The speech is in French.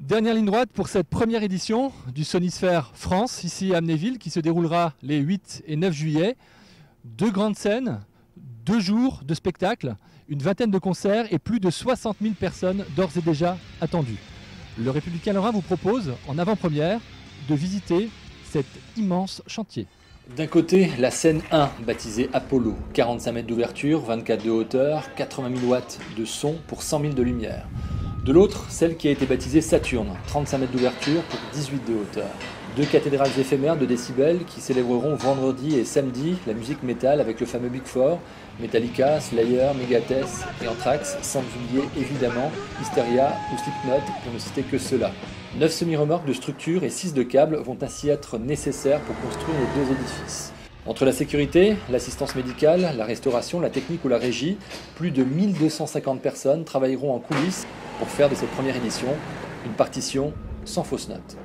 Dernière ligne droite pour cette première édition du Sonisphere France, ici à Amnéville, qui se déroulera les 8 et 9 juillet. Deux grandes scènes, deux jours de spectacle, une vingtaine de concerts et plus de 60 000 personnes d'ores et déjà attendues. Le Républicain Lorrain vous propose, en avant-première, de visiter cet immense chantier. D'un côté, la scène 1, baptisée Apollo, 45 mètres d'ouverture, 24 de hauteur, 80 000 watts de son pour 100 000 de lumière. De l'autre, celle qui a été baptisée Saturne, 35 mètres d'ouverture pour 18 de hauteur. Deux cathédrales éphémères de décibels qui célébreront vendredi et samedi la musique métal avec le fameux Big Four, Metallica, Slayer, Megadeth et Anthrax, sans oublier évidemment Hysteria ou Slipknot pour ne citer que cela. Neuf semi-remorques de structure et 6 de câbles vont ainsi être nécessaires pour construire les deux édifices. Entre la sécurité, l'assistance médicale, la restauration, la technique ou la régie, plus de 1250 personnes travailleront en coulisses pour faire de cette première édition une partition sans fausse note.